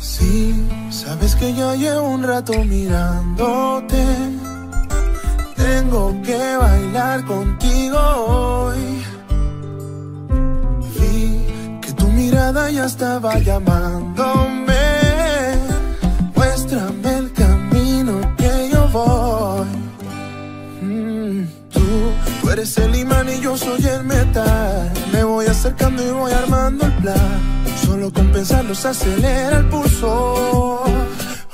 Sí, sabes que ya llevo un rato mirándote. Tengo que bailar contigo hoy. Vi que tu mirada ya estaba llamándome. Muéstrame el camino que yo voy. Mm, tú, tú eres el imán y yo soy el metal. Me voy acercando y voy armando el plan. Solo con pensarlo se acelera el pulso.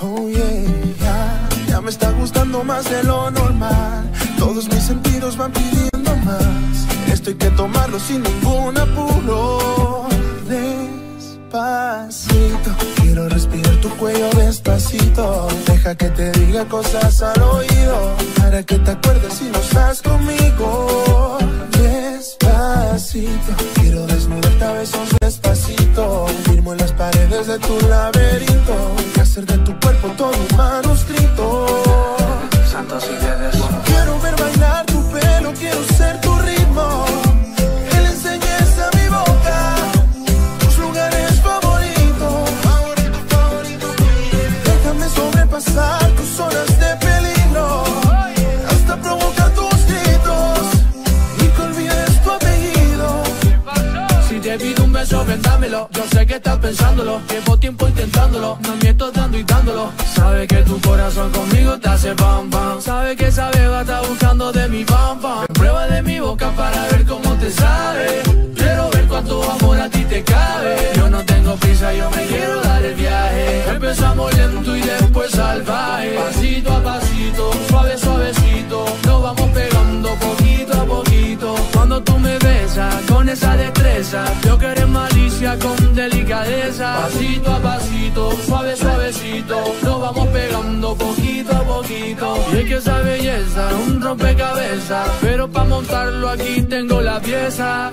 Oh yeah, ya, ya me está gustando más de lo normal. Todos mis sentidos van pidiendo más. Esto hay que tomarlo sin ningún apuro. Despacito, quiero respirar tu cuello despacito. Deja que te diga cosas al oído. Para que te acuerdes si no estás conmigo. Despacito, quiero desnudarte a besos despacito. Firmo en las paredes de tu laberinto. Y hacer de tu cuerpo todo un manuscrito. Santos que estás pensándolo. Llevo tiempo intentándolo. No miento dando y dándolo. Sabe que tu corazón conmigo te hace pam pam. Sabe que esa beba está buscando de mi pam pam. Prueba de mi boca para ver cómo te sabe. Quiero ver cuánto amor a ti te cabe. Yo no tengo prisa, yo me quiero dar el viaje. Empezamos lento y después salvaje. Pasito a pasito, suave suavecito. Con esa destreza, yo que eres malicia con delicadeza. Pasito a pasito, suave suavecito. Nos vamos pegando poquito a poquito. Y es que esa belleza, un rompecabezas. Pero para montarlo aquí tengo la pieza.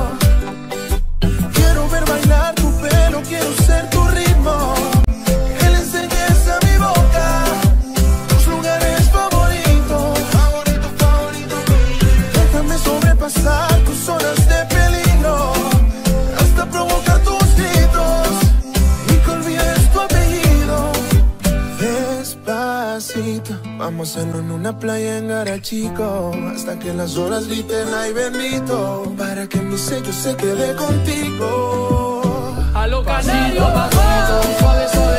Hacerlo en una playa en Garachico. Hasta que las olas griten ay bendito. Para que mi sello se quede contigo. A lo pasito, pasito, suave, suave,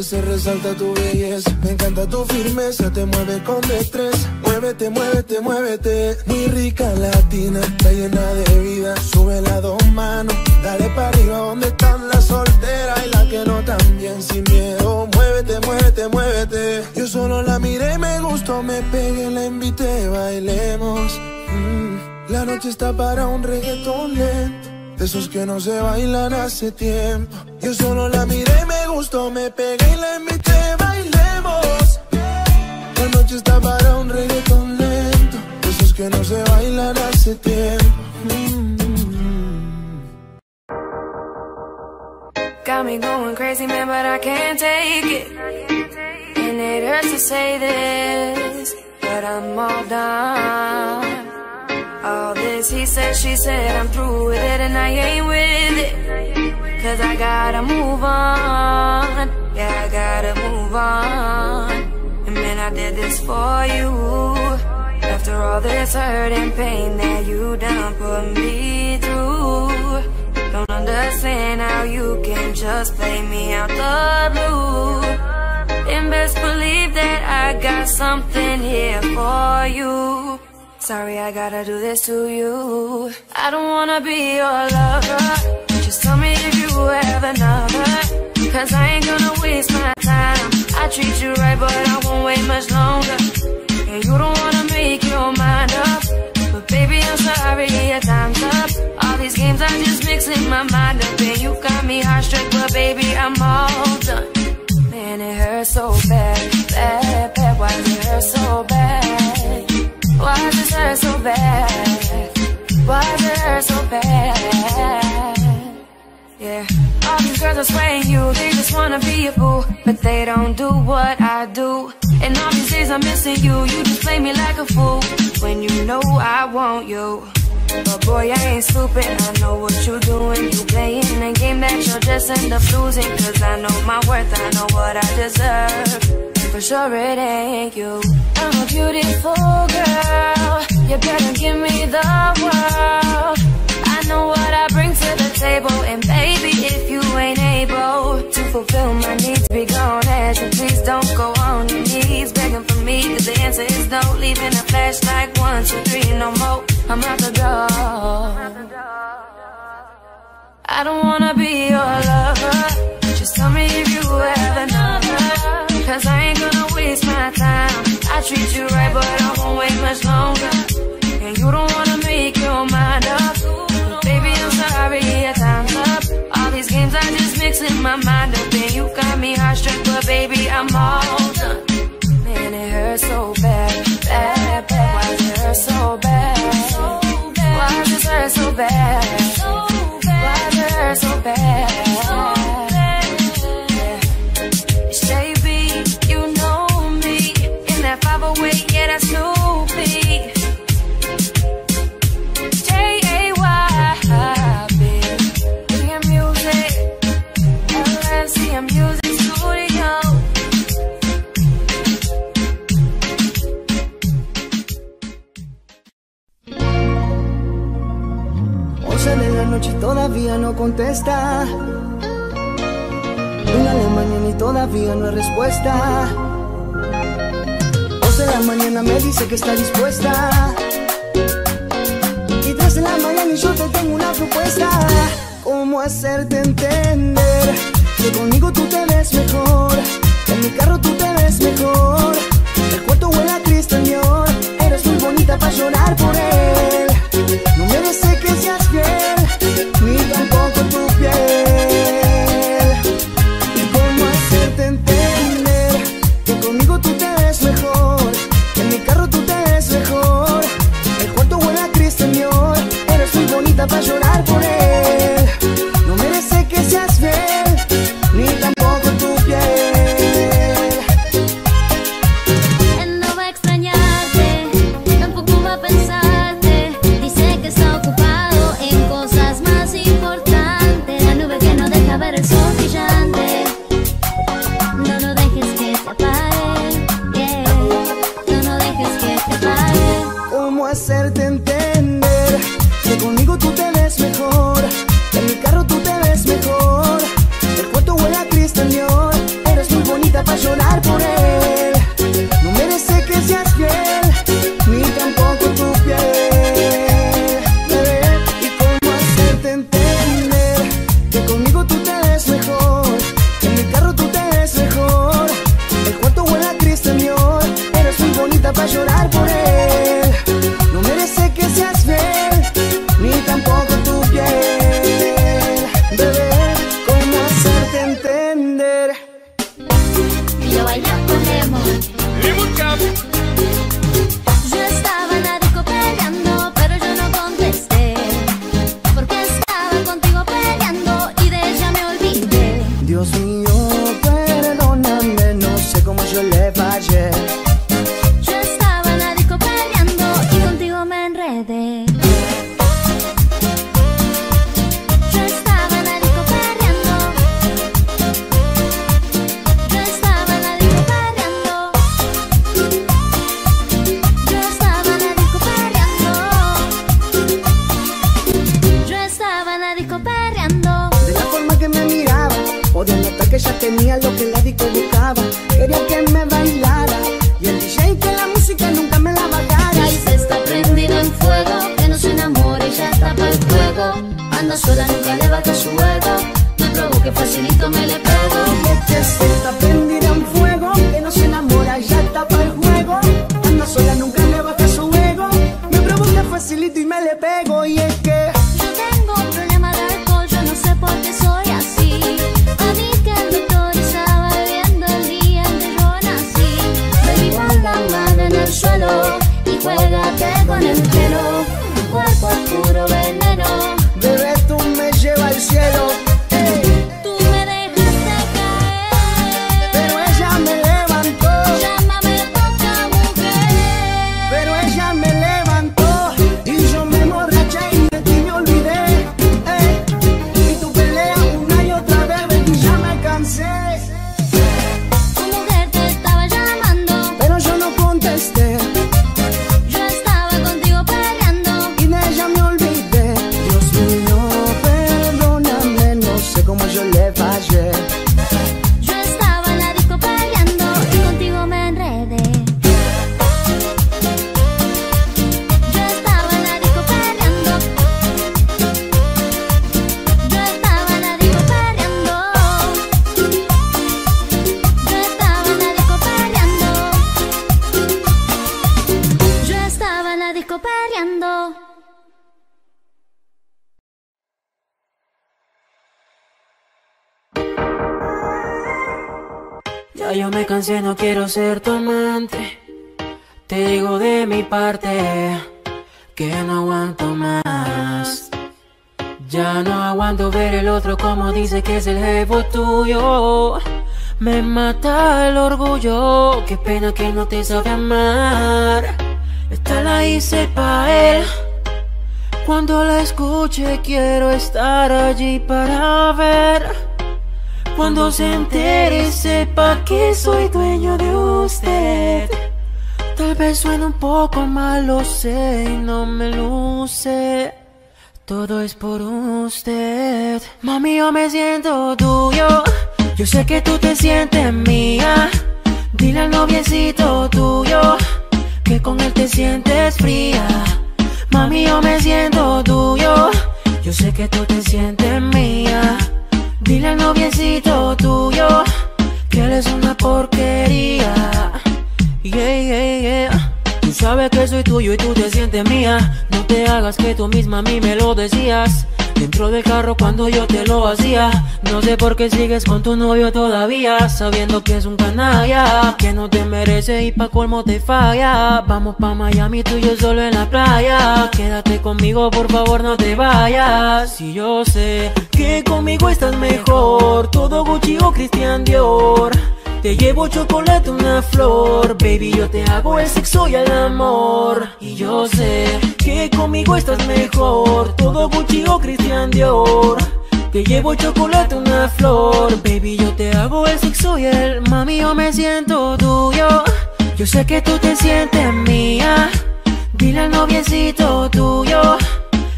se resalta tu belleza. Me encanta tu firmeza, te mueve con destreza. Muévete, muévete, muévete. Muy rica latina, está llena de vida. Sube las dos manos, dale para arriba donde están las solteras y las que no también sin miedo. Muévete, muévete, muévete. Yo solo la miré, me gustó, me pegué, la invité, bailemos. Mm, La noche está para un reggaetón lento. De esos que no se bailan hace tiempo. Yo solo la miré, me gustó, me pegué y la invité, bailemos. La noche está para un reggaetón lento, esos que no se bailan hace tiempo. Mm. Got me going crazy, man, but I can't take it. And it hurts to say this, but I'm all done. All this he said, she said, I'm through with it, and I ain't with it. Cause I gotta move on. Yeah, I gotta move on. And man, I did this for you. After all this hurt and pain that you done put me through. Don't understand how you can just play me out the blue. And best believe that I got something here for you. Sorry, I gotta do this to you. I don't wanna be your lover. Just tell me if you have another. Cause I ain't gonna waste my time. I treat you right, but I won't wait much longer. And you don't wanna make your mind up. But baby, I'm sorry, your time's up. All these games I just mixing my mind up. And you got me heartstruck, but baby, I'm all done. Man, it hurts so bad, bad, bad. Why does it hurt so bad? Why does it hurt so bad? Why does it hurt so bad? Yeah, all these girls are swaying you, they just wanna be a boo, but they don't do what I do. And all these days I'm missing you, you just play me like a fool when you know I want you. But boy, I ain't stupid, I know what you're doing. You playing a game that you'll just end up losing. Cause I know my worth, I know what I deserve. And for sure it ain't you. I'm a beautiful girl, you better give me the world. I know what I bring to the table, and baby, if you ain't able to fulfill my needs, be gone as and please don't go on your knees begging for me. Cause the answer is no, leaving a flash like one, two, three, no more. I'm out the door. I don't wanna be your lover. Just tell me if you have another. Cause I ain't gonna waste my time. I treat you right, but I won't wait much longer. And you don't wanna make your mind up. Baby, I'm sorry, your time's up. All these games I just mixing my mind up. And you got me heartstruck, but baby, I'm all done. Man, it hurts so bad, bad, bad. Why does it hurt so bad? Why does it hurt so bad? Why does it hurt so bad? Contesta. Una de la mañana y todavía no hay respuesta. Once de la mañana me dice que está dispuesta. Y tres de la mañana y yo te tengo una propuesta. ¿Cómo hacerte entender que conmigo tú te ves mejor? En mi carro tú te ves mejor. El cuarto huele a Cristañor. Eres muy bonita para llorar por él. No merece que seas fiel, sola, quiero ser tu amante. Te digo de mi parte que no aguanto más. Ya no aguanto ver el otro como dice que es el jefe tuyo. Me mata el orgullo, qué pena que no te sabe amar. Esta la hice pa' él. Cuando la escuche quiero estar allí para ver cuando se entere sepa que soy dueño de usted. Tal vez suene un poco mal, lo sé y no me luce. Todo es por usted. Mami, yo me siento tuyo. Yo sé que tú te sientes mía. Dile al noviecito tuyo que con él te sientes fría. Mami, yo me siento tuyo. Yo sé que tú te sientes mía. Dile al noviecito tuyo que él es una porquería. Yeah, yeah, yeah. Tú sabes que soy tuyo y tú te sientes mía. No te hagas que tú misma a mí me lo decías. Dentro del carro cuando yo te lo hacía. No sé por qué sigues con tu novio todavía. Sabiendo que es un canalla. Que no te merece y pa' colmo te falla. Vamos pa' Miami tú y yo solo en la playa. Quédate conmigo, por favor, no te vayas. Si yo sé que conmigo estás mejor. Todo Gucci o Christian Dior. Te llevo chocolate, una flor, baby, yo te hago el sexo y el amor. Y yo sé que conmigo estás mejor, todo Gucci o Christian Dior. Te llevo chocolate, una flor, baby, yo te hago el sexo y el mami, yo me siento tuyo. Yo sé que tú te sientes mía. Dile al noviecito tuyo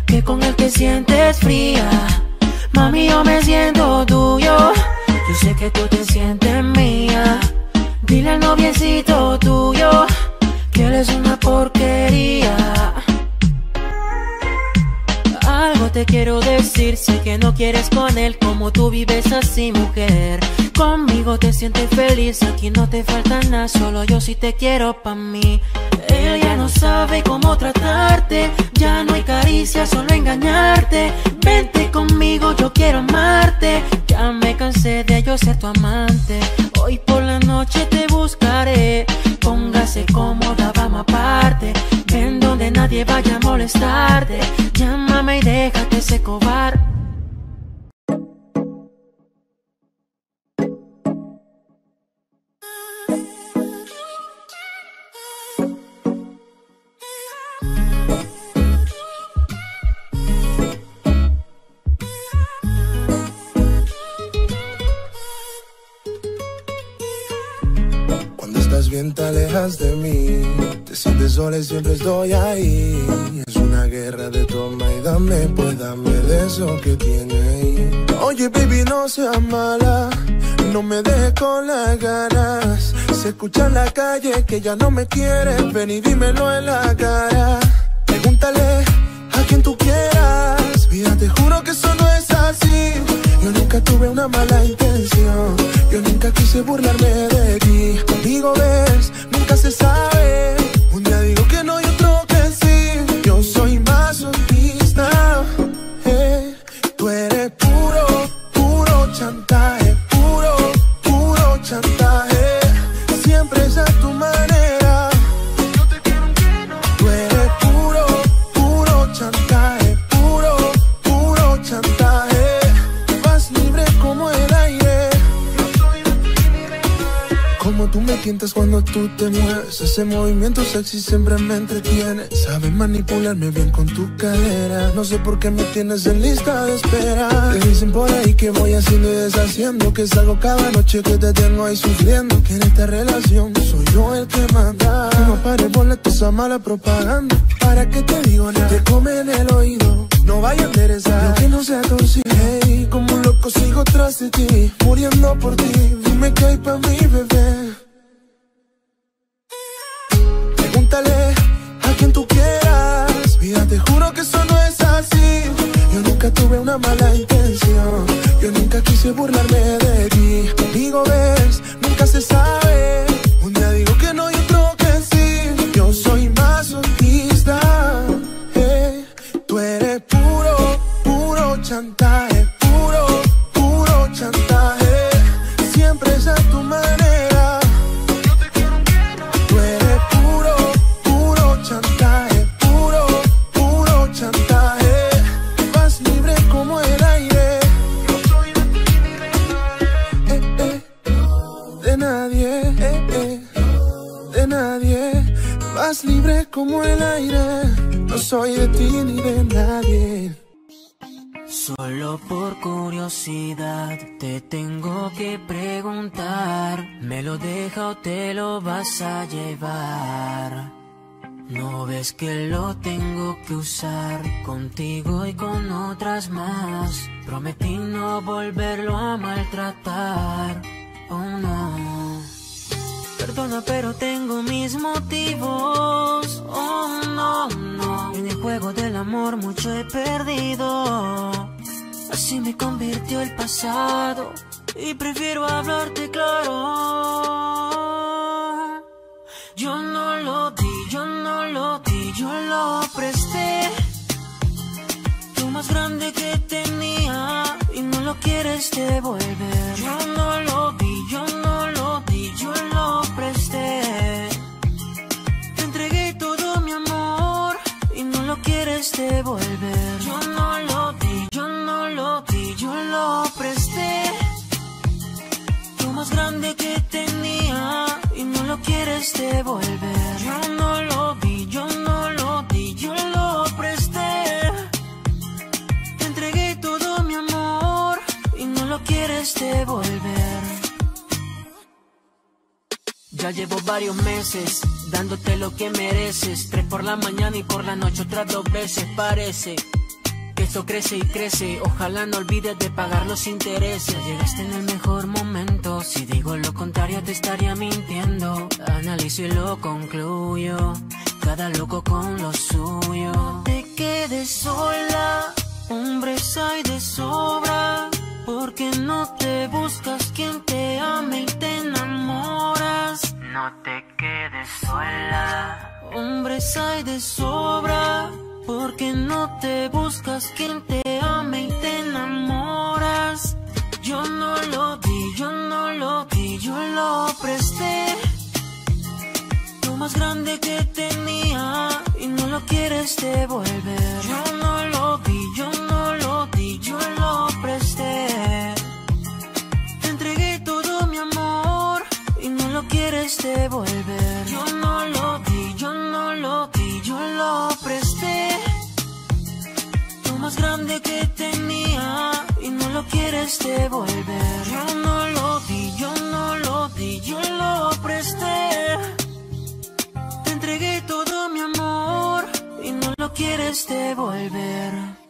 que con él te sientes fría. Mami, yo me siento tuyo. Yo sé que tú te sientes mía. Dile al noviecito tuyo que él es una porquería. Te quiero decir, sé que no quieres con él como tú vives así, mujer. Conmigo te sientes feliz, aquí no te falta nada, solo yo sí te quiero pa' mí. Él ya no sabe cómo tratarte, ya no hay caricia, solo engañarte. Vente conmigo, yo quiero amarte. Ya me cansé de yo ser tu amante. Hoy por la noche te buscaré. Póngase cómoda, vamos aparte. En donde nadie vaya a molestarte. Llámame y deja que. Cuando estás bien te alejas de mí te sientes siempre estoy ahí. Es una guerra de toma y dame, pues dame de eso que tiene ahí. Oye, baby, no seas mala. No me dejes con las ganas. Se escucha en la calle que ya no me quieres. Ven y dímelo en la cara. Pregúntale a quien tú quieras. Mira, te juro que eso no es así. Yo nunca tuve una mala intención. Yo nunca quise burlarme de ti. Conmigo ves, nunca se sabe. Ese movimiento sexy siempre me entretiene. Sabes manipularme bien con tu cadera. No sé por qué me tienes en lista de espera. Te dicen por ahí que voy haciendo y deshaciendo. Que salgo cada noche que te tengo ahí sufriendo. Que en esta relación soy yo el que manda. No pares boletos a mala propaganda. ¿Para qué te digo nada? Te come en el oído. No vaya a interesar lo que no sea consigo. Hey, como loco sigo tras de ti. Muriendo por ti. Dime qué hay pa' mi bebé. Tú quieras. Mira, te juro que eso no es así. Yo nunca tuve una mala intención. Yo nunca quise burlarme de ti. Conmigo ves, nunca se sabe. Libre como el aire. No soy de ti ni de nadie. Solo por curiosidad te tengo que preguntar, ¿me lo deja o te lo vas a llevar? ¿No ves que lo tengo que usar contigo y con otras más? Prometí no volverlo a maltratar, oh no. Perdona, pero tengo mis motivos. Oh, no, no. En el juego del amor mucho he perdido. Así me convirtió el pasado. Y prefiero hablarte claro. Yo no lo di, yo no lo di, yo lo presté. Lo más grande que tenía y no lo quieres devolver. Yo no lo di, yo no lo yo lo presté. Te entregué todo mi amor y no lo quieres devolver. Yo no lo di, yo no lo di, yo lo presté. Lo más grande que tenía y no lo quieres devolver. Yo no lo di, yo no lo di, yo lo presté. Te entregué todo mi amor y no lo quieres devolver. Ya llevo varios meses dándote lo que mereces. Tres por la mañana y por la noche otras dos veces. Parece que esto crece y crece. Ojalá no olvides de pagar los intereses. Llegaste en el mejor momento. Si digo lo contrario te estaría mintiendo. Analizo y lo concluyo. Cada loco con lo suyo. No te quedes sola. Hombres hay de sobra. Porque no te buscas quien te ame y te enamoras. No te quedes sola. Hombres hay de sobra. Porque no te buscas quien te ame y te enamoras. Yo no lo di, yo no lo di, yo lo presté. Lo más grande que tenía y no lo quieres devolver. Yo no lo di, yo no lo di, yo lo presté. Te entregué todo mi amor y no lo quieres devolver. Yo no lo di, yo no lo di, yo lo presté. Lo más grande que tenía y no lo quieres devolver. Yo no lo di, yo no lo di, yo lo presté. Te entregué todo mi amor y no lo quieres devolver.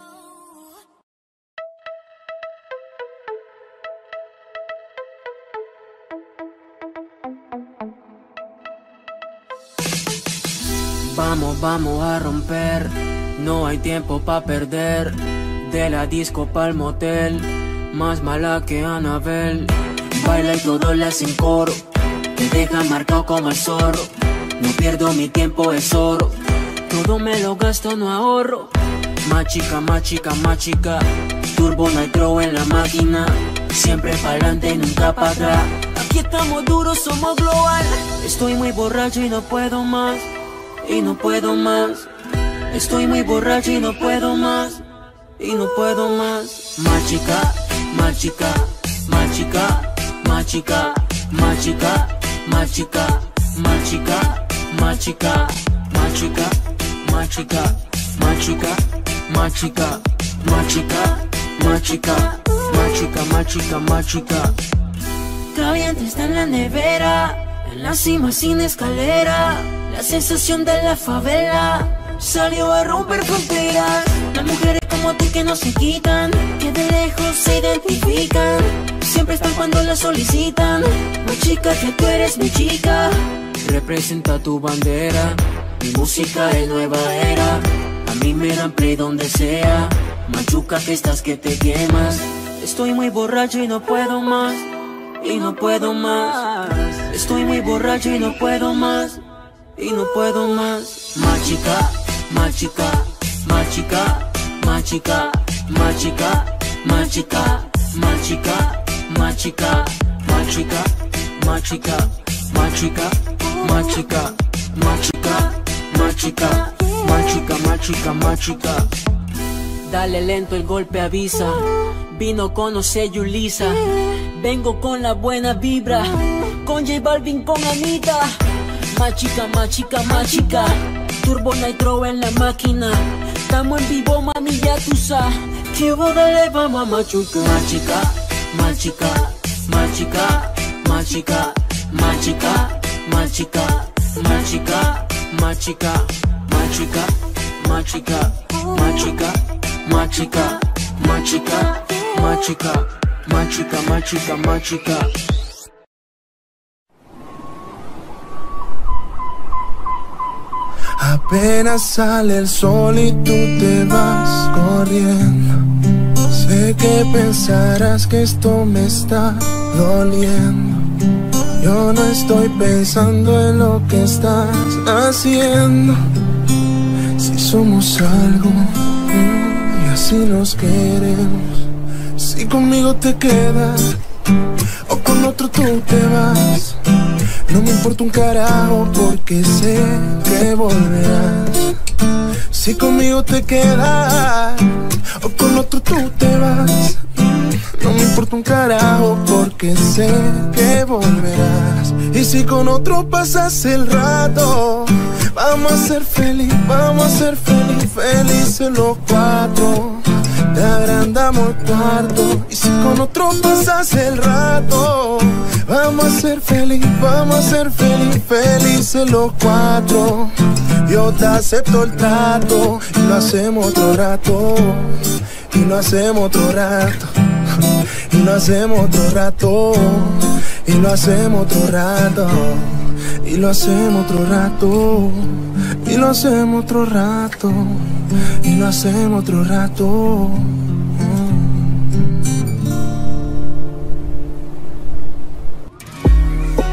Vamos, vamos a romper, no hay tiempo pa' perder. De la disco pa'l motel, más mala que Anabel. Baila y todo le hacen coro, te deja marcado como el zorro. No pierdo mi tiempo, es oro. Todo me lo gasto, no ahorro. Más chica, más. Turbo nitro en la máquina. Siempre pa'lante nunca para atrás. Aquí estamos duros, somos global. Estoy muy borracho y no puedo más. Y no puedo más. Estoy muy borracho y no puedo más. Y no puedo más. Más chica, más chica, más chica, más chica, más chica, más chica, más chica, más chica, más chica, está en la nevera, en la cima sin escalera, la sensación de la favela salió a romper fronteras. Las mujeres como tú que no se quitan, que de lejos se identifican, siempre están cuando las solicitan. Más chica que tú eres mi chica, representa tu bandera, mi música es nueva era. A mí me dan play donde sea, machuca que estás que te quemas. Estoy muy borracho y no puedo más y no puedo más. Estoy muy borracho y no puedo más. Y no puedo más. Más chica, más chica, más chica, más chica, más chica, más chica, más chica, más chica, más chica, más chica, más chica, más chica, más chica, más chica, más chica, más chica, más chica. Dale lento el golpe avisa. Vino conoce Yulisa. Vengo con la buena vibra. Con J Balvin, con Anita. Más chica, más chica, más chica. Turbo Nitro en la máquina. Estamos en vivo, mami, ya tú sabes. Que boda le vamos a machucar. Más chica, más chica, más chica, más chica, más chica, más chica, más chica, más chica, más chica, más chica, más chica, más chica, más. Apenas sale el sol y tú te vas corriendo. Sé que pensarás que esto me está doliendo. Yo no estoy pensando en lo que estás haciendo. Si somos algo y así nos queremos. Si conmigo te quedas o con otro tú te vas. No me importa un carajo porque sé que volverás. Si conmigo te quedas o con otro tú te vas. No me importa un carajo porque sé que volverás. Y si con otro pasas el rato, vamos a ser feliz, vamos a ser feliz, felices los cuatro. Te agrandamos el cuarto Y si con otro pasas el rato. Vamos a ser feliz, vamos a ser feliz Felices los cuatro. Yo te acepto el trato Y lo hacemos otro rato. Y lo hacemos otro rato. Y lo hacemos otro rato. Y lo hacemos otro rato Y lo hacemos otro rato Y lo hacemos otro rato y lo hacemos otro rato.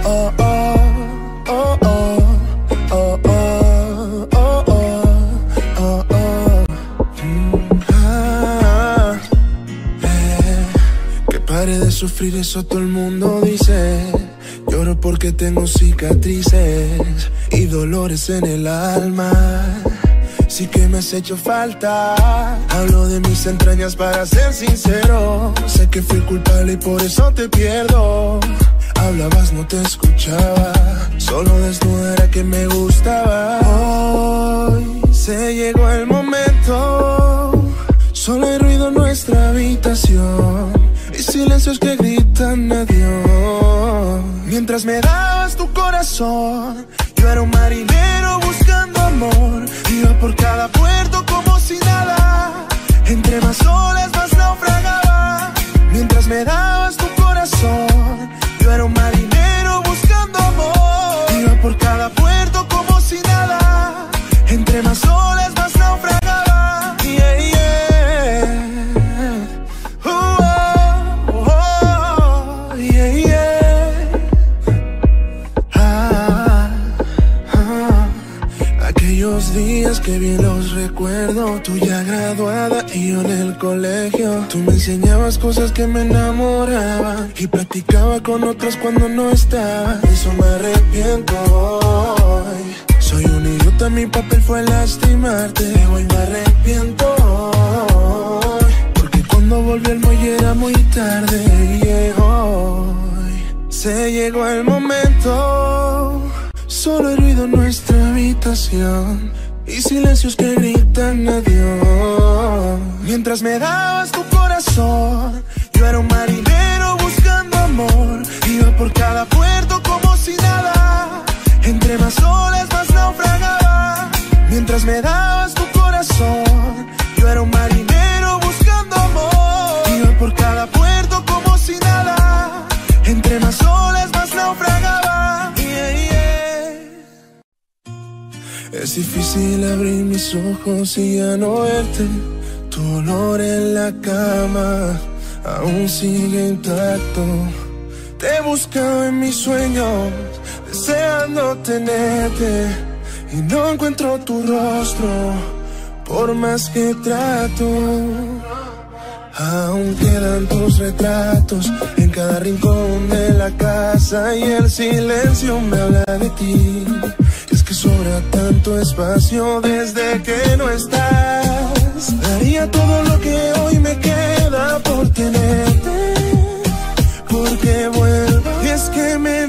Oh, oh, oh, oh, oh, oh, oh, oh, Que pare de sufrir, eso todo el mundo dice. Lloro porque tengo cicatrices y dolores en el alma. Sí que me has hecho falta. Hablo de mis entrañas para ser sincero. Sé que fui culpable y por eso te pierdo. Hablabas, no te escuchaba. Solo desnuda era que me gustaba. Hoy se llegó el momento. Solo hay ruido en nuestra habitación silencios que gritan adiós. Mientras me dabas tu corazón, yo era un marinero buscando amor. Iba por cada puerto como si nada. Entre más olas más naufragaba. Mientras me dabas tu corazón, yo era un marinero buscando amor. Iba por cada puerto como si nada. Entre más olas que bien los recuerdo, tú ya graduada y yo en el colegio. Tú me enseñabas cosas que me enamoraban y platicaba con otras cuando no estaba. Eso me arrepiento hoy. Soy un idiota, mi papel fue lastimarte. Hoy me arrepiento hoy. Porque cuando volví al muelle era muy tarde y hoy. Se llegó el momento. Solo hay ruido nuestra habitación y silencios que gritan adiós. Mientras me dabas tu corazón, yo era un marinero buscando amor. Iba por cada puerto como si nada. Entre más olas más naufragaba. Mientras me dabas tu corazón, yo era un marinero buscando amor. Iba por cada puerto como si nada. Entre más olas Es difícil abrir mis ojos y ya no verte. Tu olor en la cama aún sigue intacto. Te he buscado en mis sueños, deseando tenerte. Y no encuentro tu rostro, por más que trato. Aún quedan tus retratos en cada rincón de la casa y el silencio me habla de ti. Que sobra tanto espacio desde que no estás. Daría todo lo que hoy me queda por tenerte, porque vuelva. Y es que me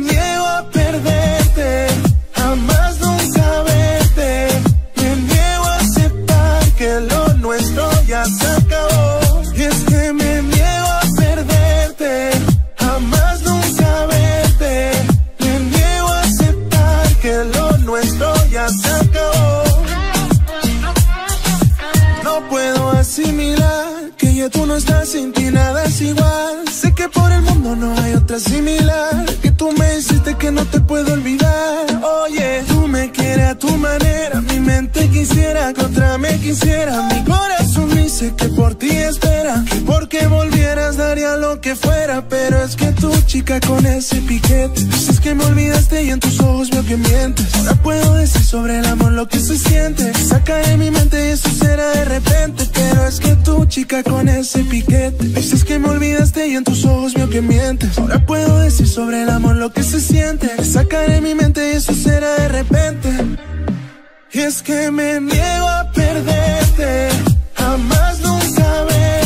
ya tú no estás sin ti nada es igual. Sé que por el mundo no hay otra similar. Que tú me hiciste que no te puedo olvidar. Oye, tú me quieres a tu manera. Mi mente quisiera que otra me quisiera. Mi corazón dice que por ti espera. Que porque daría lo que fuera. Pero es que tu chica con ese piquete. Dices que me olvidaste y en tus ojos veo que mientes. Ahora puedo decir sobre el amor lo que se siente. Saca de mi mente y eso será de repente. Pero es que tu chica con ese piquete. Dices que me olvidaste y en tus ojos veo que mientes. Ahora puedo decir sobre el amor lo que se siente. Saca de mi mente y eso será de repente. Y es que me niego a perderte, jamás nunca verte.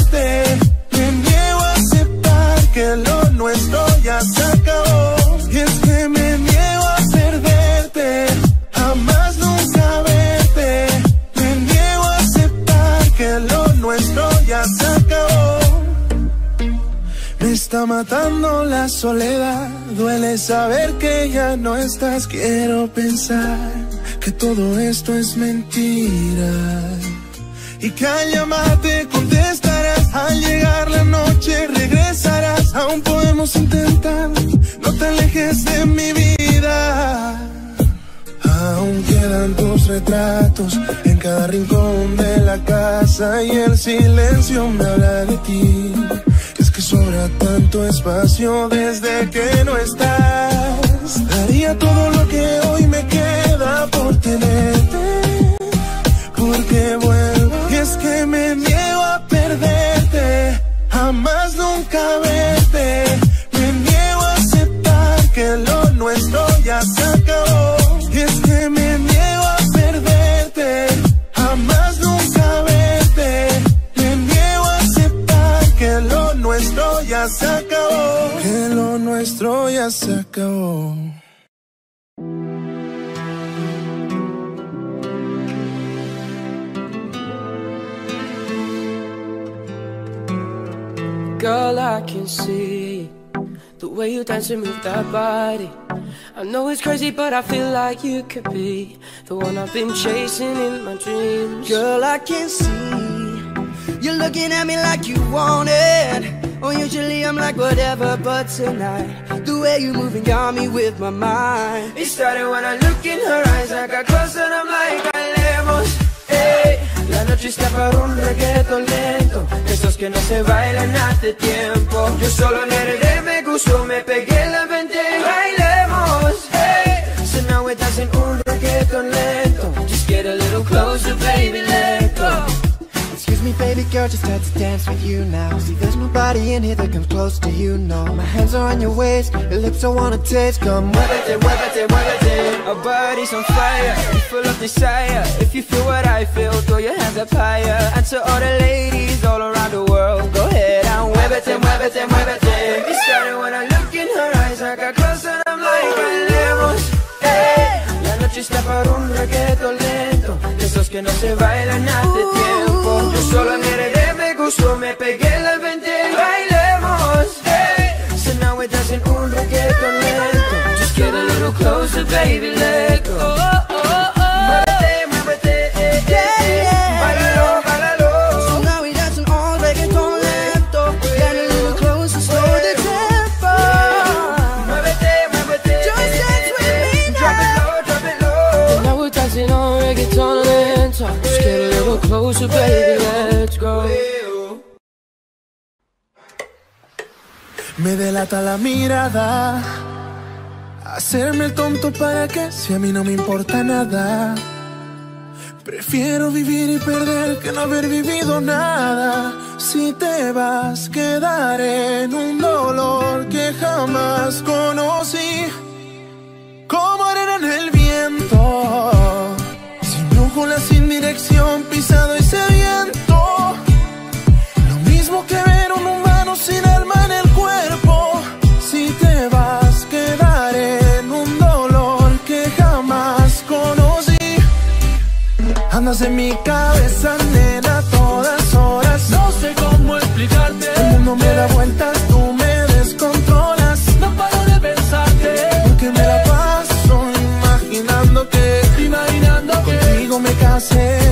Nuestro ya se acabó. Me está matando la soledad. Duele saber que ya no estás. Quiero pensar que todo esto es mentira. Y que al llamarte contestarás. Al llegar la noche regresarás. Aún podemos intentar. No te alejes de mi vida. Aún quedan tus retratos en cada rincón de la casa y el silencio me habla de ti. Es que sobra tanto espacio desde que no estás. Daría todo lo que hoy me queda por tenerte, porque vuelvo. Y es que me niego a perderte, jamás nunca Que lo nuestro ya se acabó. Girl, I can see the way you dance and move that body. I know it's crazy, but I feel like you could be the one I've been chasing in my dreams. Girl, I can see you're looking at me like you want it. Oh, usually I'm like whatever, but tonight the way you're moving got me with my mind. It started when I look in her eyes. I got close and I'm like, I lemos. para un reggaeton lento Esos que no se bailan hace tiempo Yo solo en RD me gustó, me pegué la 20 Bailemos, hey So now we're dancing un reggaeton lento Just get a little closer, baby, let go me, baby girl, just had to dance with you now. See, there's nobody in here that comes close to you, no. My hands are on your waist, your lips I wanna taste. Come, Muévete, muévete, muévete Our bodies on fire, we full of desire If you feel what I feel, throw your hands up higher And to all the ladies all around the world Go ahead and muévete, muévete, muévete It started when I look in her eyes I got close and I'm like, bailemos eh. La noche está para un reggaeton que no se bailan hace tiempo. Yo solo en RD me gustó, me pegué las 20 Bailemos. Eh. So now we're dancing un reggaeton lento. Just get a little closer, baby, let go Me delata la mirada. Hacerme el tonto para que si a mí no me importa nada. Prefiero vivir y perder que no haber vivido nada. Si te vas, quedaré en un dolor que jamás conocí. Como arena en el sin dirección, pisado ese viento. Lo mismo que ver un humano sin alma en el cuerpo. Si te vas, quedaré en un dolor que jamás conocí. Andas en mi cabeza, contigo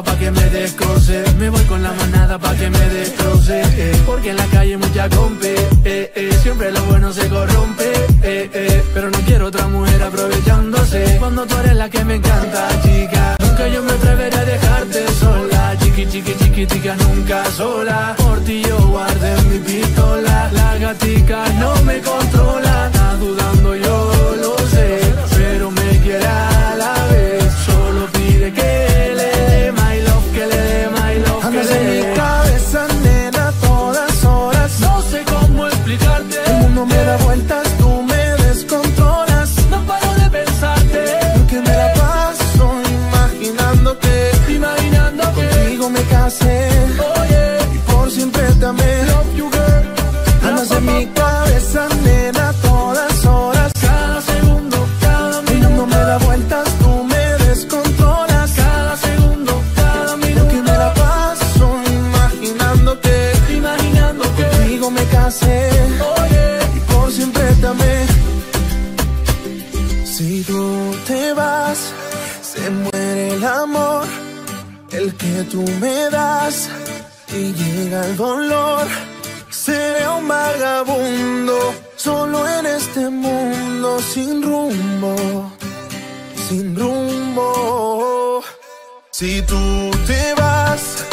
pa' que me descoce Me voy con la manada pa' que me destroce eh, Porque en la calle mucha compe eh, eh, Siempre lo bueno se corrompe eh, eh, Pero no quiero otra mujer aprovechándose. Cuando tú eres la que me encanta, chica Nunca yo me atreveré a dejarte sola. Chiqui, chiqui, chiquitica, nunca sola. Por ti yo guardé mi pistola. La gatica no me controla Está dudando yo mi cabeza, nena, todas horas. Cada segundo, cada minuto me da vueltas, tú me descontrolas. Cada segundo, cada minuto me la paso imaginando que Imaginando que contigo me casé. Oye, Y por siempre te amé. Si tú te vas, se muere el amor, el que tú me das. Y llega el dolor, un vagabundo, solo en este mundo sin rumbo, sin rumbo. Si tú te vas,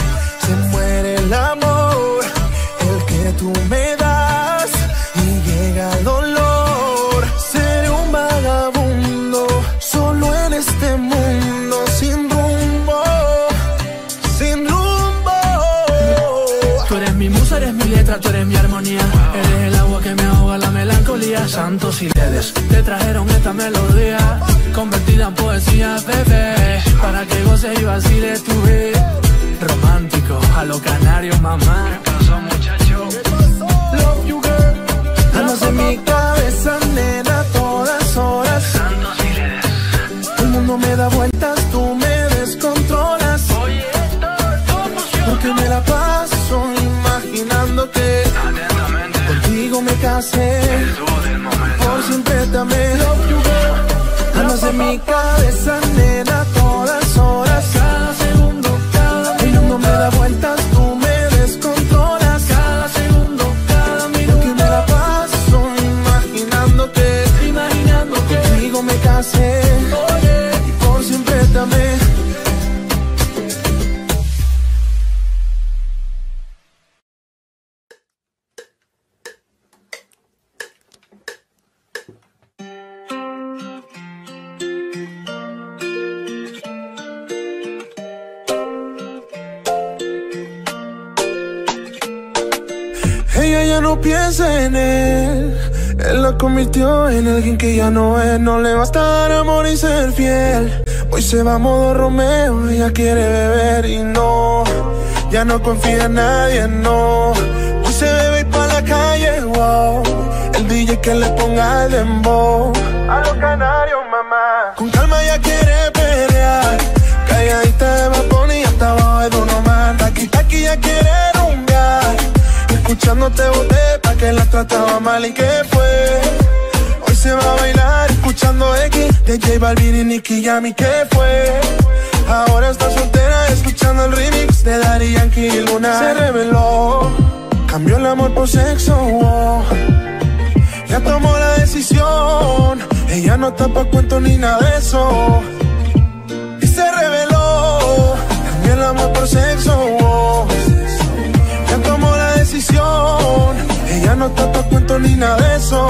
se muere el amor, el que tú me santos y ledes Te trajeron esta melodía Convertida en poesía, bebé Para que goce y vacile tu vida Romántico, a lo canario, mamá. ¿Qué pasó, muchacho? Love you, girl. Andas en mi cabeza, nena, todas horas. Santos y ledes El mundo me da vueltas, tú me descontrolas. Oye, Porque me la paso imaginándote. Atentamente. Contigo me casé siempre dame love you girl. Andas en mi cabeza, nena, en alguien que ya no es. No le basta dar amor y ser fiel. Hoy se va a modo Romeo. Ella quiere beber y no. Ya no confía en nadie, no. Hoy se bebe y pa' la calle, wow. El DJ que le ponga el dembow. A los canarios, mamá. Con calma ya quiere pelear. Calladita de vapor y hasta abajo de uno más. Aquí, aquí ya quiere rumbear. Escuchándote boté pa' que la trataba mal y que fue. De J Balvin y Nicky Yami, ¿qué fue? Ahora está soltera escuchando el remix de Daddy Yankee y Luna. Se reveló, cambió el amor por sexo. wow. Ya tomó la decisión, ella no está pa' cuento ni nada de eso. Y se reveló, cambió el amor por sexo. wow. Ya tomó la decisión, ella no está pa' cuento ni nada de eso.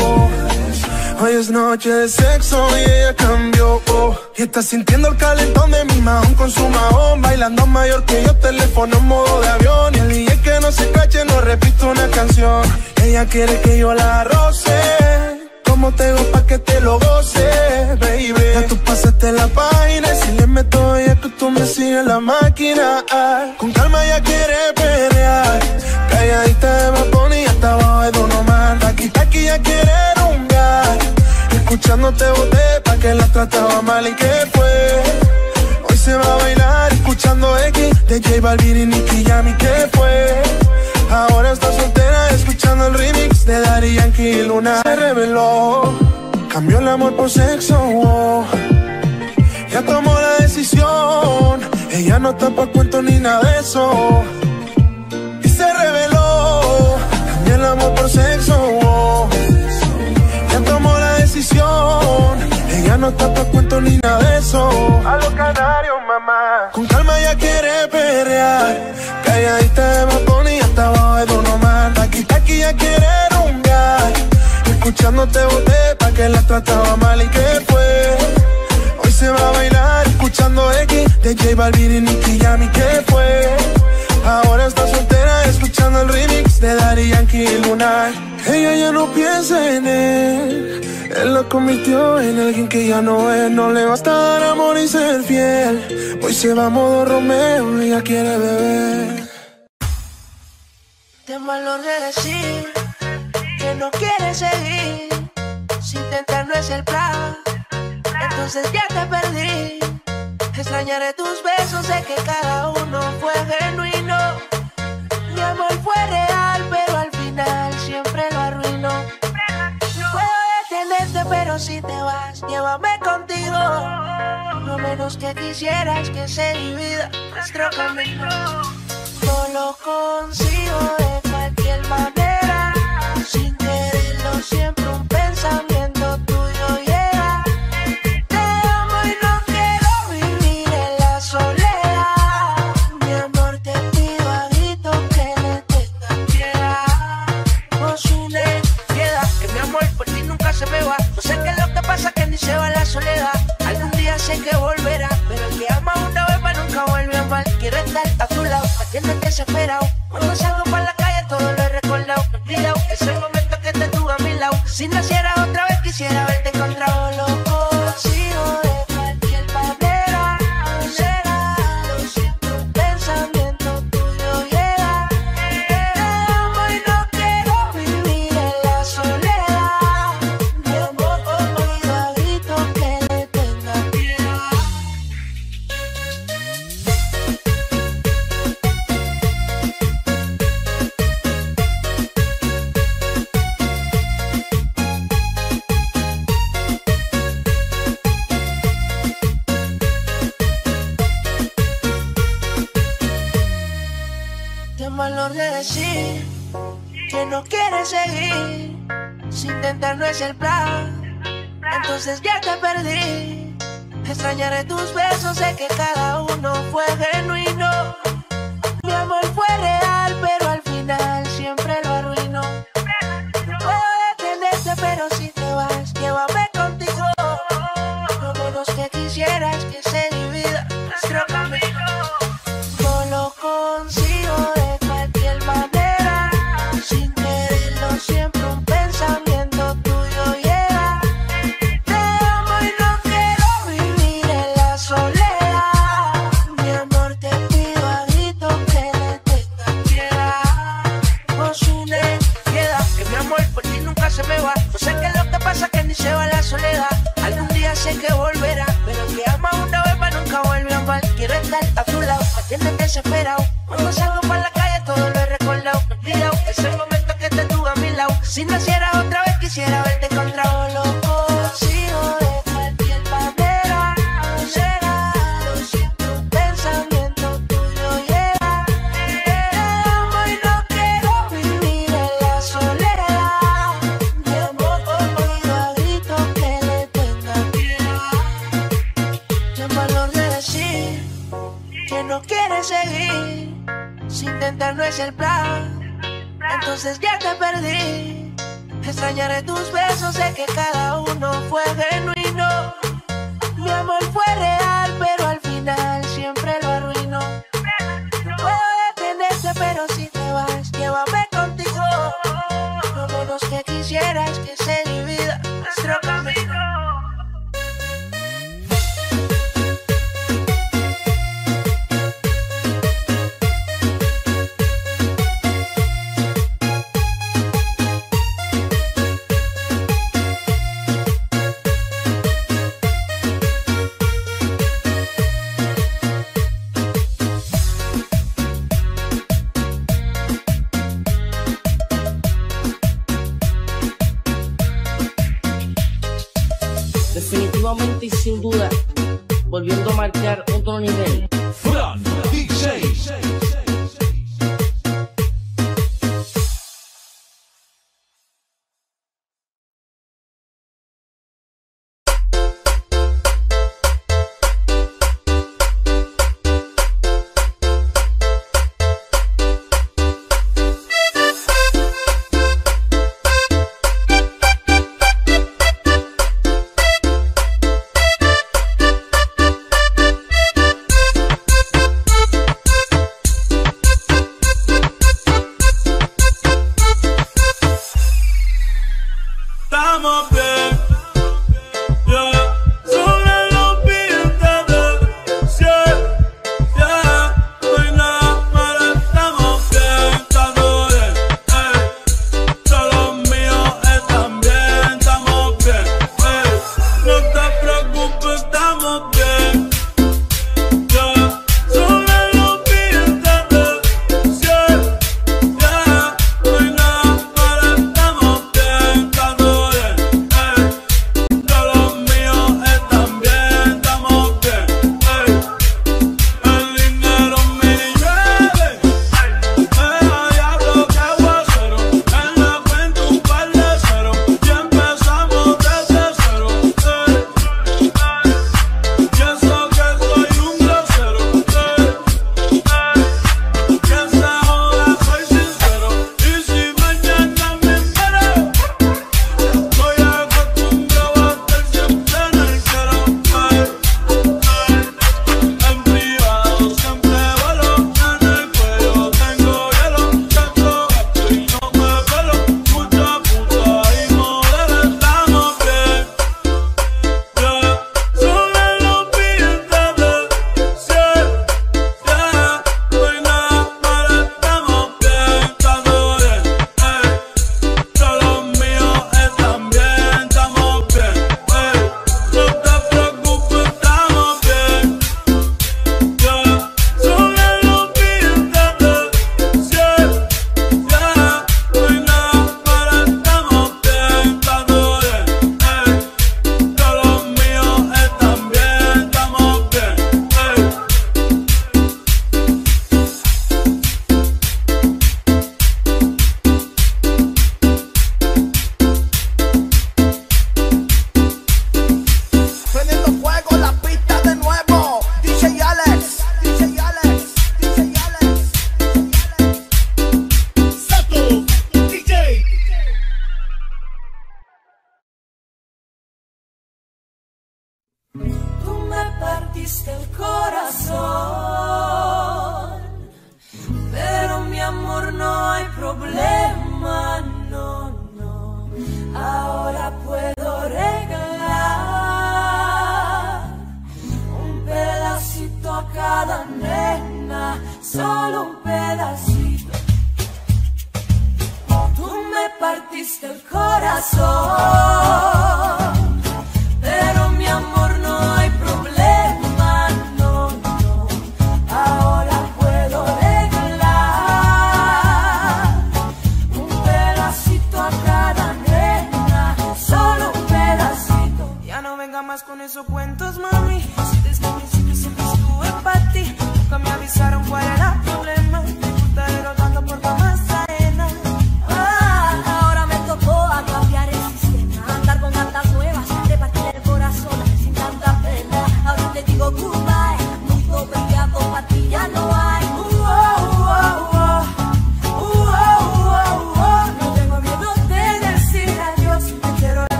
Hoy es noche de sexo y ella cambió. oh. Y está sintiendo el calentón de mi mahón con su mahón. Bailando mayor que yo, teléfono en modo de avión. Y el DJ que no se cache, no repito una canción. Ella quiere que yo la roce. Como te pa' que te lo goce, baby. Ya tú pasaste la página. y Si le meto ya que tú me sigues la máquina. ah. Con calma ya quiere pelear. Calladita de vapor y hasta abajo de más. Aquí, aquí ya quiere. Escuchándote boté pa' que la trataba mal y que fue. Hoy se va a bailar escuchando X de J Balvin y Nicky Yami, ¿qué fue? Ahora está soltera escuchando el remix de Daddy Yankee y Luna. Se reveló, cambió el amor por sexo. Ya tomó la decisión, ella no está pa' cuento ni nada de eso. No está pa' cuento ni nada de eso. A los canarios, mamá. Con calma ya quiere perrear, calladita de vapor y hasta abajo de uno más. Aquí, aquí ya quiere rumbear, escuchándote boté pa' que la trataba mal y que fue. Hoy se va a bailar escuchando X de J Balvin y Nicky Yami, ¿qué fue? Ahora está soltera escuchando el remix de Daddy Yankee y Luna. Ella ya no piensa en él. Él la convirtió en alguien que ya no es. No le basta dar amor y ser fiel. Hoy se va a modo Romeo, ella quiere beber. Ten valor de decir que no quieres seguir. Si intentar no es el plan, entonces ya te perdí. Extrañaré tus besos, sé que cada uno fue genuino. Mi amor fue real, pero al final siempre lo arruinó. Puedo detenerte, pero si te vas, llévame contigo. No menos que quisieras que se divida nuestro camino. No lo consigo de cualquier manera. Me tienes desesperado. Entonces ya te perdí. Extrañaré tus besos, sé que cada uno fue genuino. Mi amor fue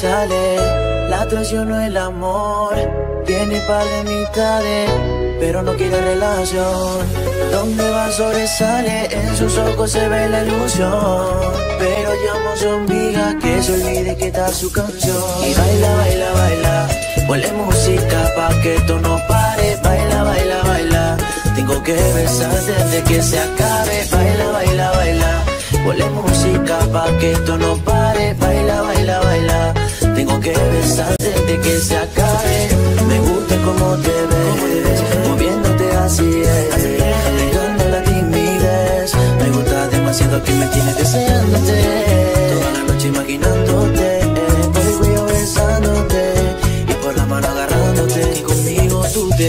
sale. La traición no el amor. Tiene par de mitades, pero no quiere relación. Donde va sobresale, en sus ojos se ve la ilusión. Pero llamo a su amiga que se olvide que está su canción. Y baila, baila, baila. Ponle música pa' que esto no pare. Baila, baila, baila. Tengo que besarte antes que se acabe. Baila, baila, baila. Ponle música pa' que esto no pare. Baila, baila, baila. Tengo que besarte antes que se acabe. Me gusta como te ves, moviéndote así es. Dejando la timidez. Me gusta demasiado que me tienes deseándote. Toda la noche imaginándote. Por el cuello besándote. Y por la mano agarrándote. Y conmigo tú te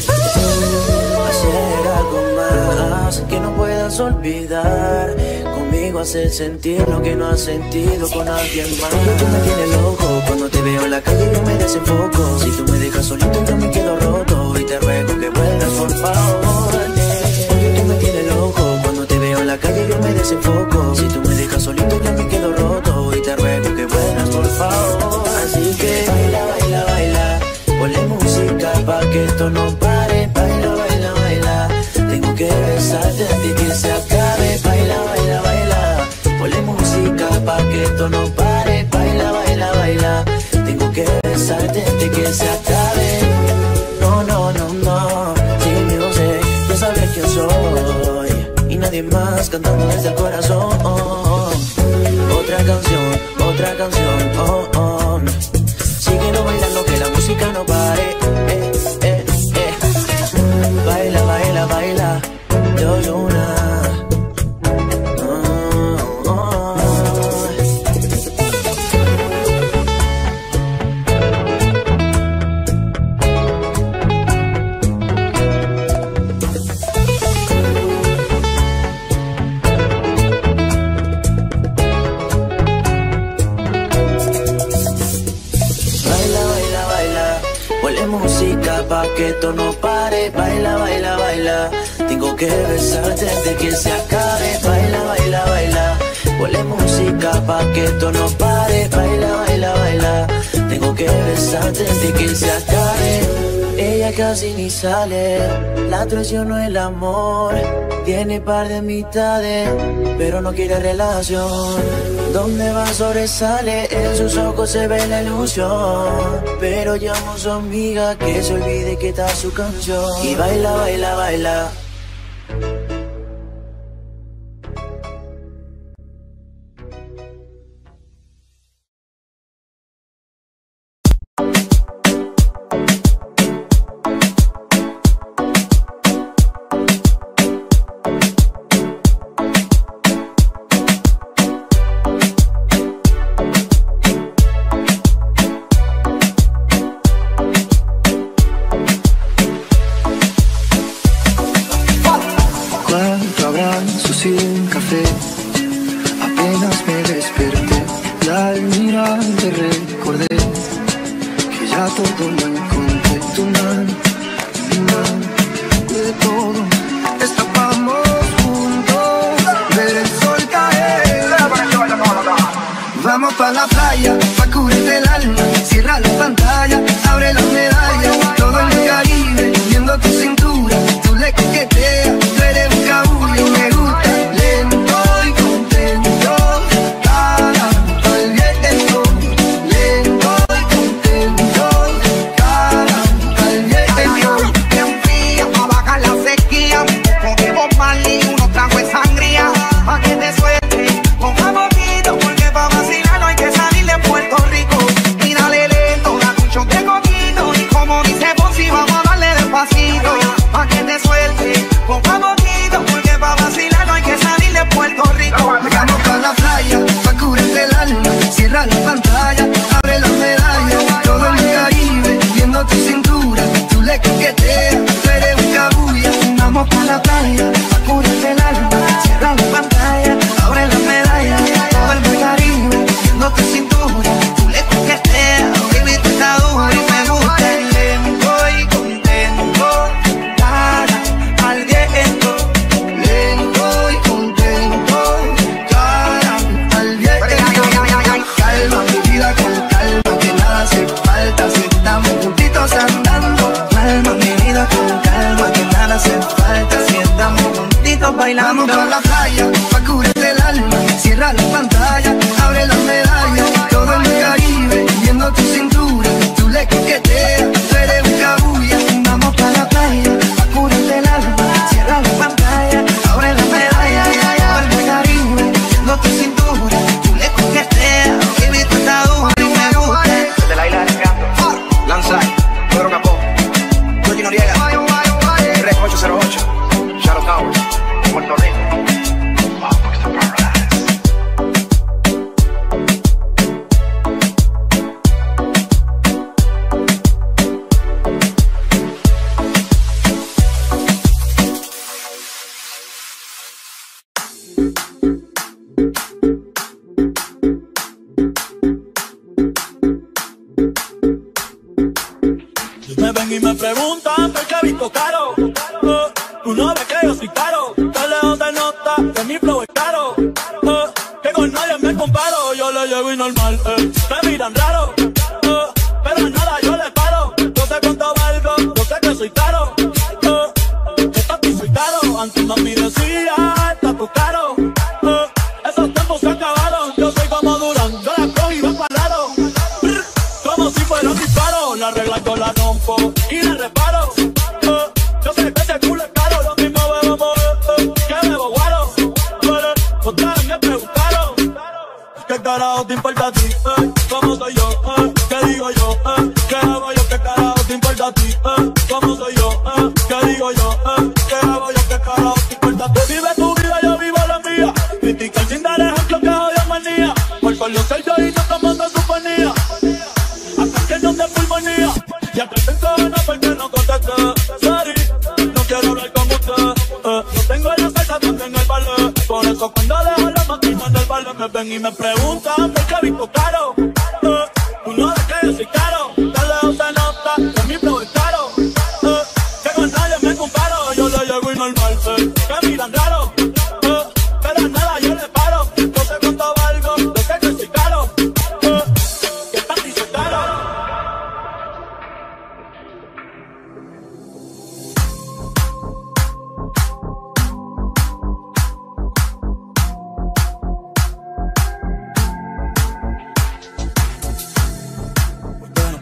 hacer algo más que no puedas olvidar. Conmigo hacer sentir lo que no has sentido con alguien más. Tú me tienes loco cuando te veo en la calle yo me desenfoco. Si tú me dejas solito yo me quedo roto y te ruego que vuelvas por favor. Porque tú me tienes cuando te veo en la calle yo me desenfoco. Si tú me dejas solito yo me quedo roto y te ruego que vuelvas por favor. Así que baila, baila, baila. Ponle música pa' que esto no pare. Baila, baila. Tengo que besarte se acabe. Baila, baila, baila. Ponle música pa' que esto no pare. Baila, baila, baila. Tengo que besarte antes que se acabe. No, no, no, no. Sin music, tú sabes quién soy. Y nadie más cantando desde el corazón. Otra canción, otra canción. Oh, oh. Bailando que la música no pare. Eh, eh, eh. Baila, baila, baila. Yo, yo, una. Música pa' que esto no pare. Baila, baila, baila. Tengo que besarte antes que se acabe. Ella casi ni sale. La traición no el amor. Tiene par de mitades, pero no quiere relación. Donde va sobresale, en sus ojos se ve la ilusión. Pero llamo a su amiga que se olvide que está su canción. Y baila, baila, baila. Vamos pa' la playa.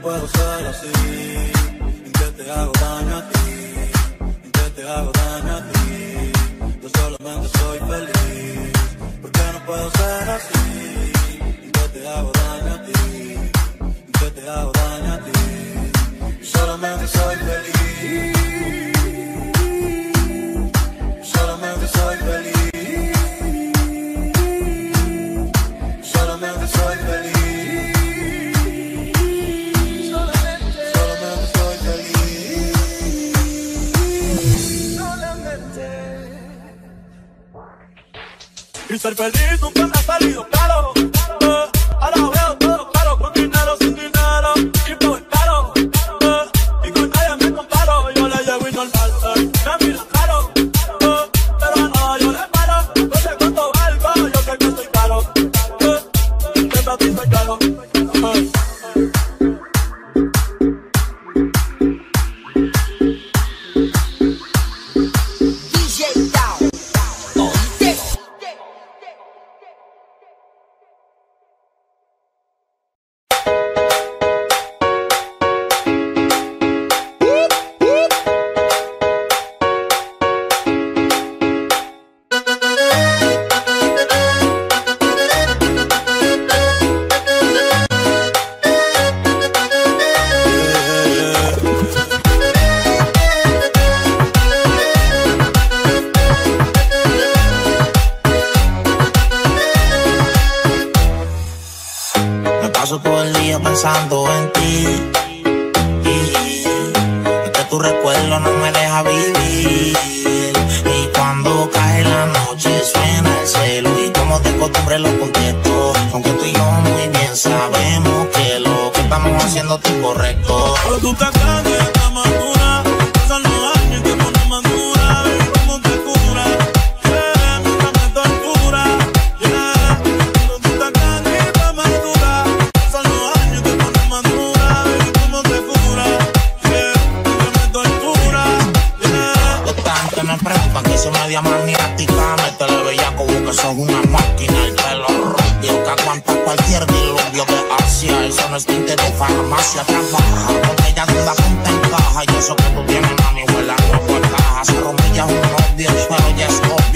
puedo ser así, en que te hago daño a ti, en que te hago daño a ti, yo solamente soy feliz, porque no puedo ser así, en que te hago daño a ti, en que te hago daño a ti, yo solamente soy feliz. Y ser feliz nunca me ha salido claro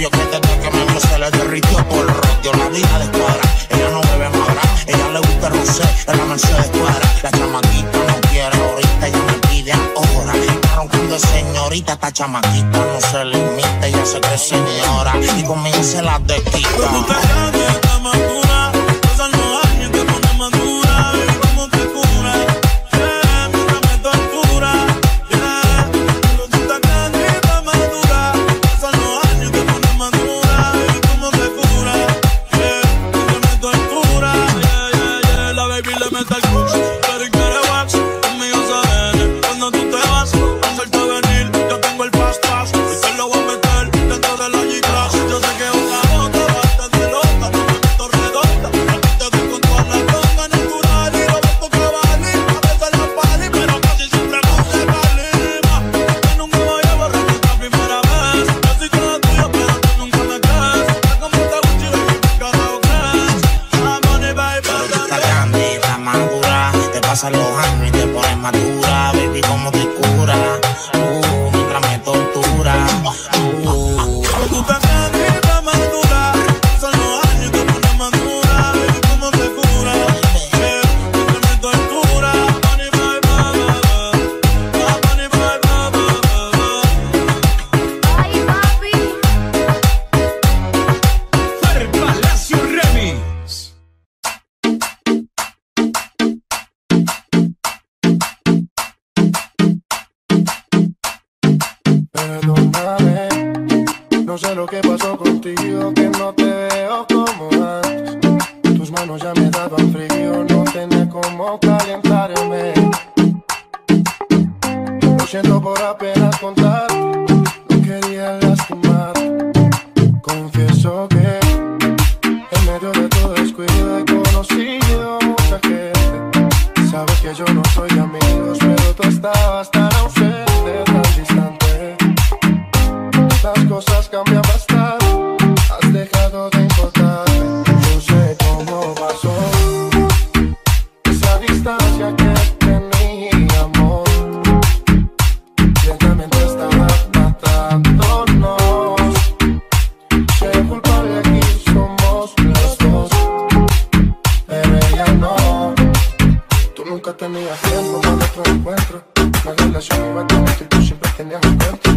nervios que desde que me vio se le derritió por radio. La vida de cuadra, ella no bebe madra, ella le gusta el rosé, en la Mercedes cuadra. La chamaquita no quiere ahorita, ella me pide ahora. Claro, cuando es señorita, esta chamaquita no se limita, ella se cree señora y comienza la desquita. La relación iba tan que tú siempre tenías un cuento.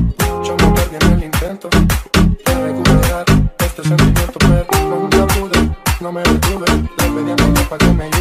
Yo no perdí en el intento de recuperar este sentimiento, pero nunca pude, no me detuve. Le pedí a mi papá que me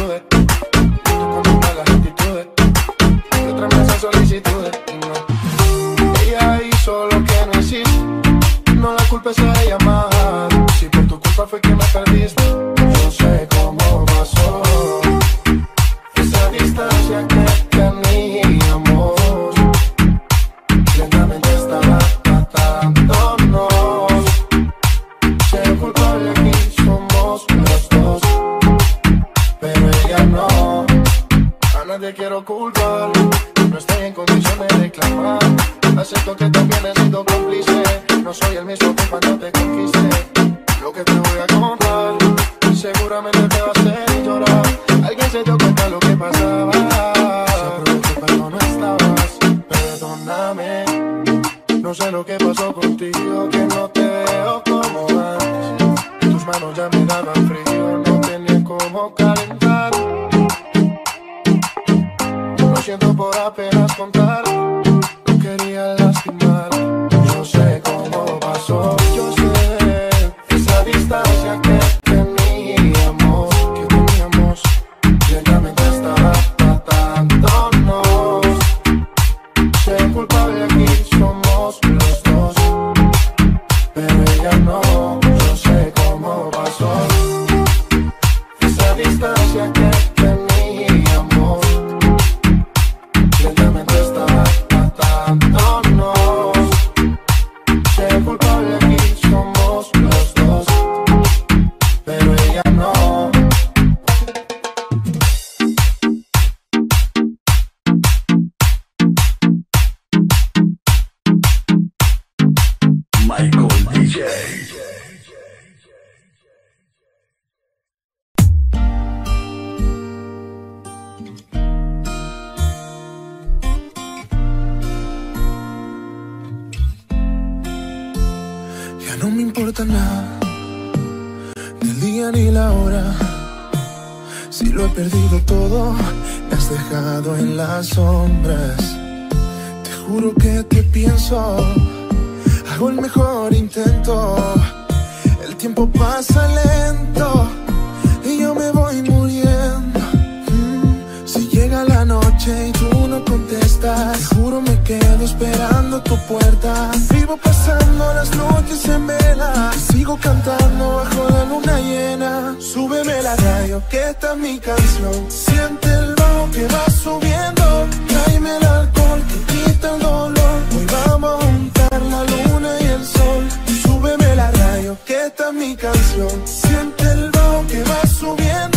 Vivo pasando las noches en vela. Sigo cantando bajo la luna llena. Súbeme la radio, que esta es mi canción. Siente el bajo que va subiendo. Tráeme el alcohol que quita el dolor. Hoy vamos a juntar la luna y el sol. Súbeme la radio, que esta es mi canción. Siente el bajo que va subiendo.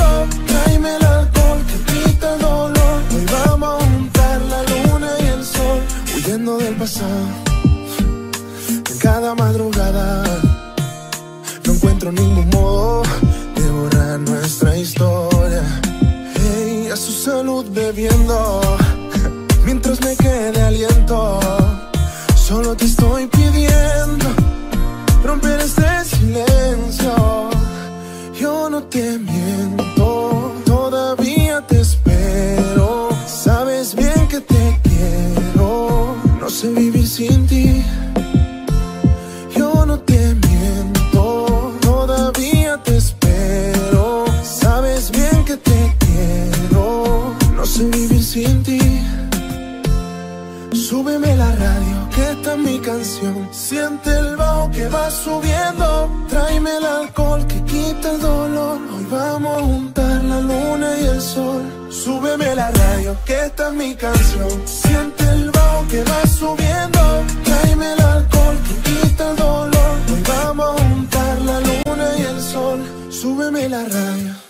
del pasado. En cada madrugada no encuentro ningún modo de borrar nuestra historia. Hey, a su salud bebiendo, mientras me quede aliento, solo te estoy canción. Siente el bajo que va subiendo. Tráeme el alcohol que quita el dolor. Hoy vamos a juntar la luna y el sol. Súbeme la radio que esta es mi canción. Siente el bajo que va subiendo. Tráeme el alcohol que quita el dolor. Hoy vamos a juntar la luna y el sol. Súbeme la radio.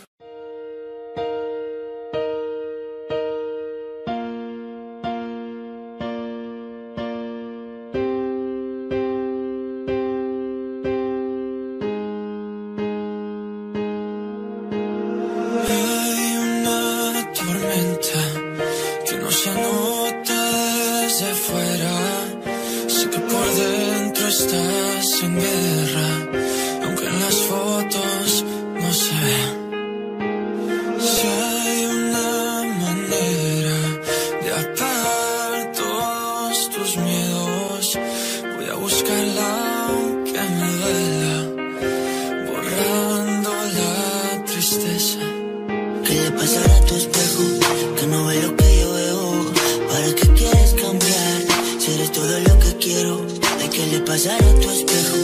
pasar a tu espejo,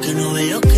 que no veo que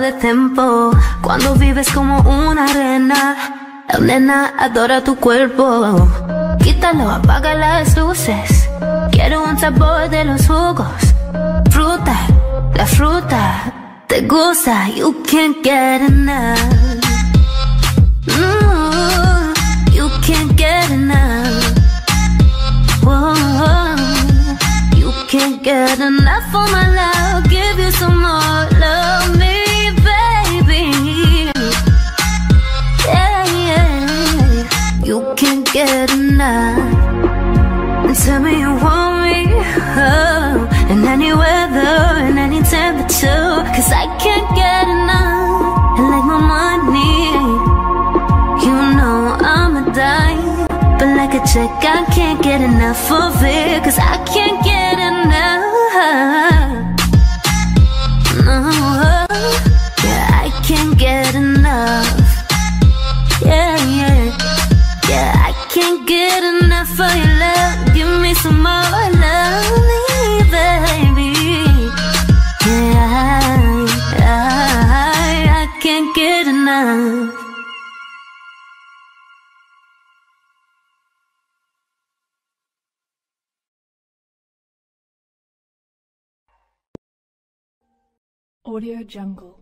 de tempo. Cuando vives como una arena, la nena adora tu cuerpo. Quítalo, apaga las luces. Quiero un sabor de los jugos. Fruta, la fruta. Te gusta, you can't get enough. Mm, you can't get enough. You can't get enough of my love. Give you some more, love get enough. And tell me you want me oh, in any weather, in any temperature. Cause I can't get enough. And like my money, you know I'm a dime. But like a check, I can't get enough of it. Cause I can't get enough. Can't get enough of your love. Give me some more love, baby. Yeah, I, I can't get enough. Audio Jungle.